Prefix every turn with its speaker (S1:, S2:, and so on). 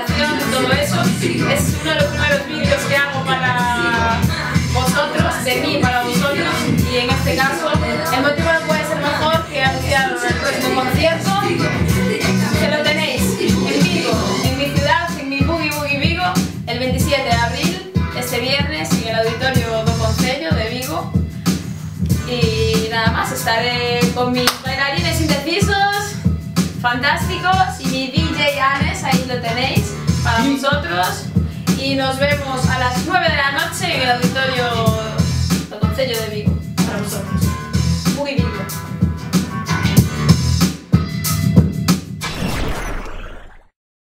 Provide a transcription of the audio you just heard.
S1: inspiración, todo eso. Es uno de los primeros vídeos que hago para vosotros, de mí para vosotros, y en este caso el motivo no puede ser mejor que anunciar el próximo concierto, que lo tenéis en Vigo, en mi ciudad, en mi Boogie Boogie Vigo, el 27 de abril, este viernes, en el auditorio do Concello de Vigo. Y nada más, estaré con mis bailarines indecisos, fantásticos, y mi DJ Anes, ahí lo tenéis, para vosotros. Y nos vemos a las 9 de la noche en el auditorio do Concello de Vigo, para vosotros. Muy Vigo.